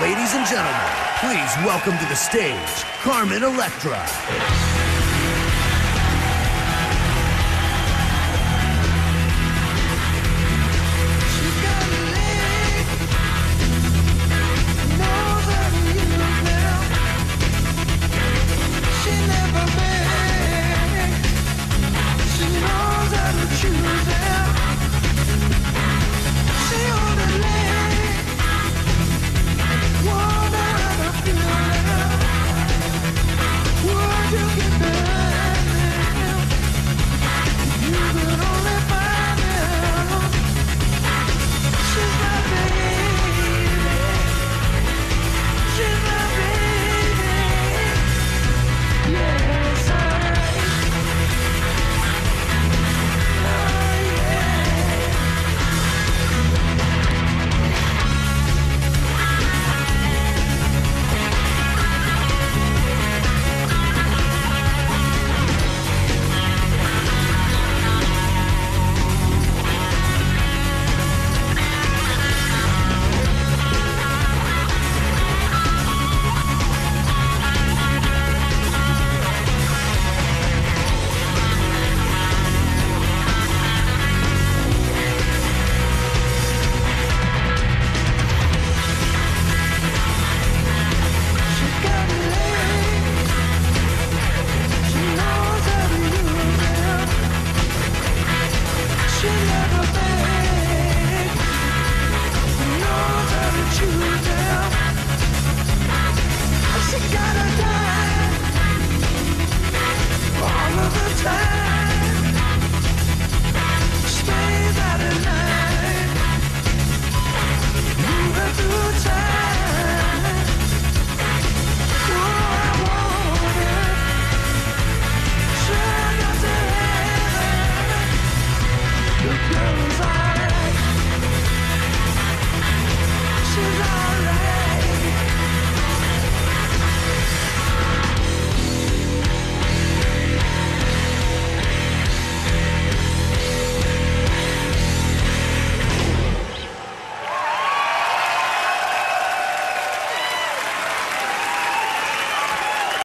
Ladies and gentlemen, please welcome to the stage Carmen Electra.